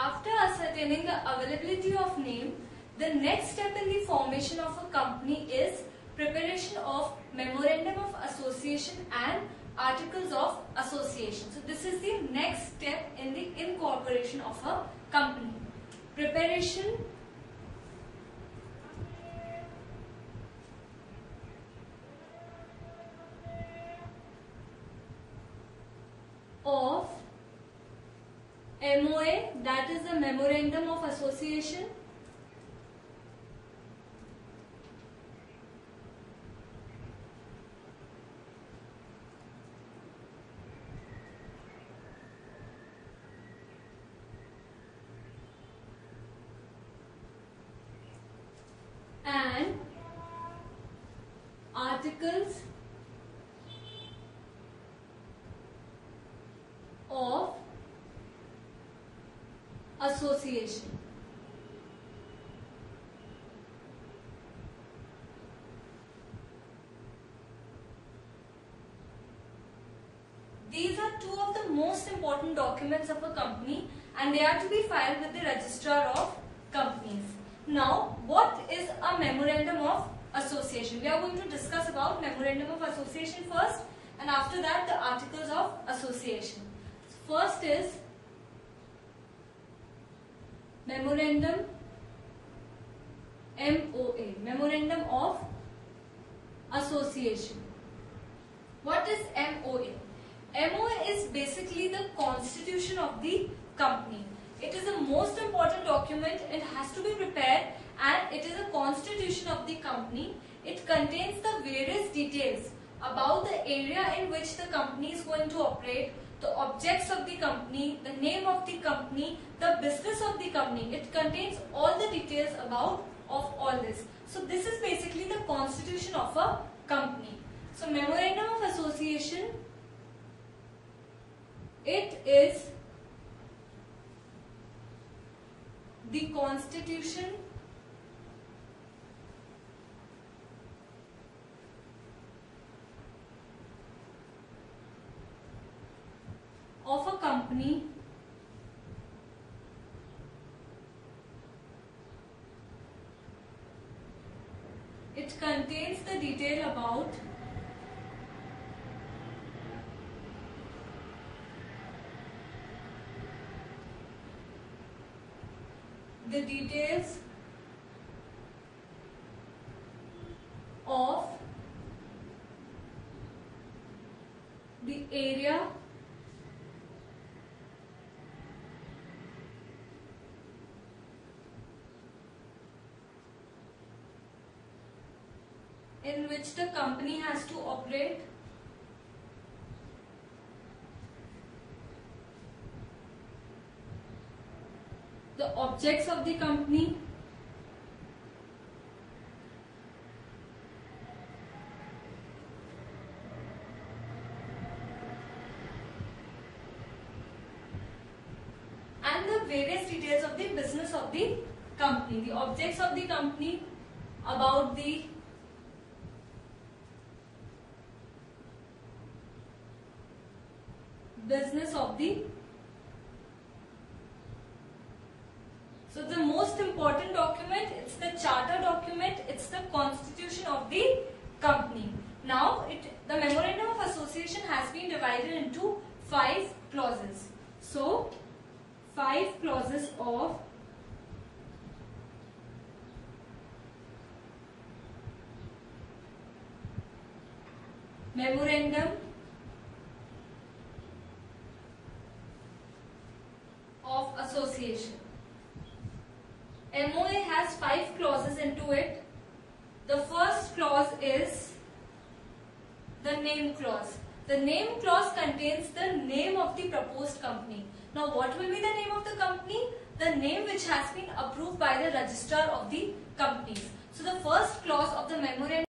After ascertaining the availability of name, the next step in the formation of a company is preparation of memorandum of association and articles of association. So this is the next step in the incorporation of a company. Preparation of MOA that is the Memorandum of Association. And articles of association. These are two of the most important documents of a company and they are to be filed with the registrar of companies. Now, what is a memorandum of association? We are going to discuss about memorandum of association first and after that the articles of association. First is memorandum MOA, memorandum of association. What is MOA? MOA is basically the constitution of the company. It is the most important document. It has to be prepared and it is a constitution of the company. It contains the various details about the area in which the company is going to operate, the objects of the company, the name of the company, the business of the company. It contains all the details about of all this. So this is basically the constitution of a company. So memorandum of association, it is the constitution it contains the detail about the details of the area in which the company has to operate? The objects of the company? And the various details of the business of the company the objects of the company about the business of the so the most important document it's the charter document it's the constitution of the company. Now it the memorandum of association has been divided into five clauses. So five clauses of memorandum of association. MOA has five clauses into it. The first clause is the name clause. The name clause contains the name of the proposed company. Now what will be the name of the company? The name which has been approved by the registrar of the companies. So the first clause of the memorandum